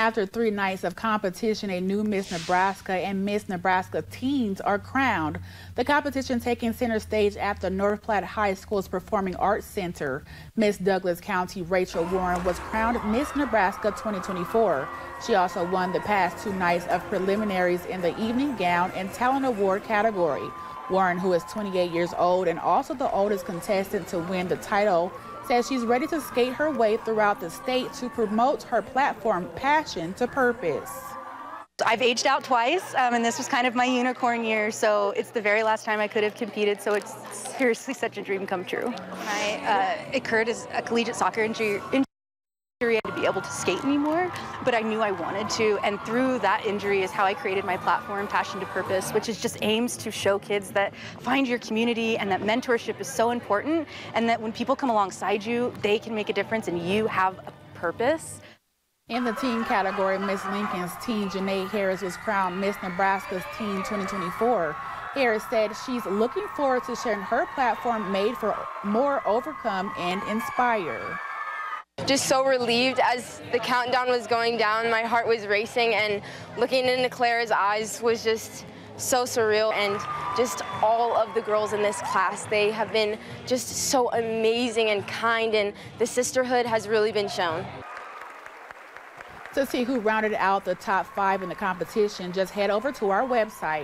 After three nights of competition, a new Miss Nebraska and Miss Nebraska teens are crowned. The competition taking center stage at the North Platte High School's Performing Arts Center. Miss Douglas County Rachel Warren was crowned Miss Nebraska 2024. She also won the past two nights of preliminaries in the evening gown and talent award category. Warren, who is 28 years old and also the oldest contestant to win the title, says she's ready to skate her way throughout the state to promote her platform Passion to Purpose. I've aged out twice, um, and this was kind of my unicorn year, so it's the very last time I could have competed, so it's seriously such a dream come true. I uh, occurred as a collegiate soccer injury to be able to skate anymore, but I knew I wanted to. And through that injury is how I created my platform, Passion to Purpose, which is just aims to show kids that find your community and that mentorship is so important and that when people come alongside you, they can make a difference and you have a purpose. In the teen category, Miss Lincoln's teen Janae Harris was crowned Miss Nebraska's Teen 2024. Harris said she's looking forward to sharing her platform made for more overcome and inspire just so relieved as the countdown was going down. My heart was racing, and looking into Clara's eyes was just so surreal. And just all of the girls in this class, they have been just so amazing and kind, and the sisterhood has really been shown. To see who rounded out the top five in the competition, just head over to our website.